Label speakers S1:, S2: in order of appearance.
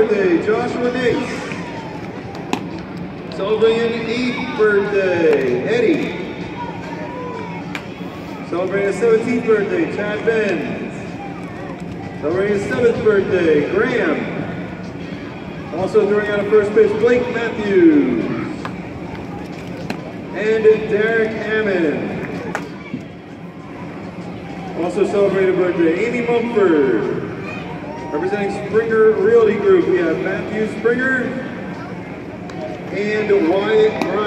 S1: birthday, Joshua Nix. Celebrating 8th birthday, Eddie. Celebrating his 17th birthday, Chad Benz. Celebrating his 7th birthday, Graham. Also throwing out a first pitch, Blake Matthews. And Derek Hammond. Also celebrating birthday, Amy Mumford. Representing Springer Realty Group, we have Matthew Springer and Wyatt Bryant.